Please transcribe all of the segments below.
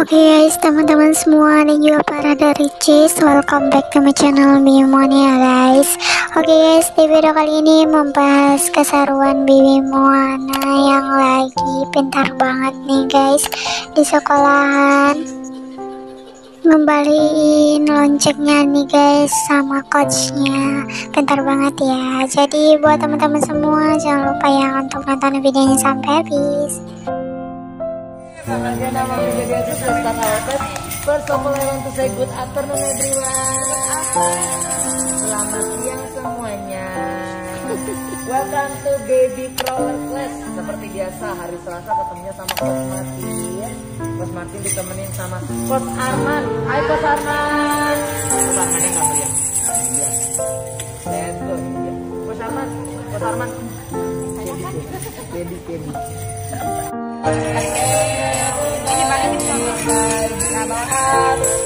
Oke okay guys, teman-teman semua dan juga para dari Cheese, welcome back to my channel Bimon ya guys. Oke okay guys, di video kali ini membahas keseruan Bibi Moana yang lagi pintar banget nih guys di sekolahan. Ngembaliin loncengnya nih guys sama coachnya pintar banget ya jadi buat teman-teman semua jangan lupa ya untuk nonton videonya sampai habis Selamat siang semuanya. Welcome to Baby Crawler Class. Seperti biasa, hari Selasa ketemunya sama Coach Martin. Coach Martin ditemenin sama Coach Arman. Hai Coach Arman. Coach Arman yang. Iya. Let's go. Iya. Coach Arman. Coach Arman. Baby, baby.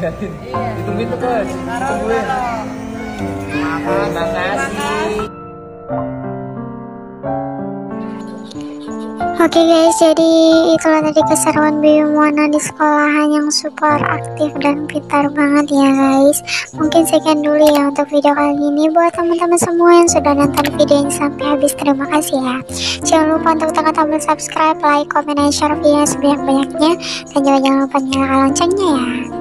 Iya. Ditungguin tuh bos. Tungguin. Oke okay guys, jadi itulah tadi keseruan Moana di sekolahan yang super aktif dan pintar banget ya guys. Mungkin sekian dulu ya untuk video kali ini buat teman-teman semua yang sudah nonton video ini sampai habis. Terima kasih ya. Jangan lupa untuk tekan tombol subscribe, like, comment, dan share video sebanyak-banyaknya. Dan juga jangan lupa nyalakan loncengnya ya.